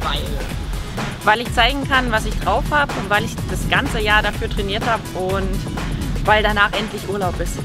Weil? Weil ich zeigen kann, was ich drauf habe und weil ich das ganze Jahr dafür trainiert habe und weil danach endlich Urlaub ist.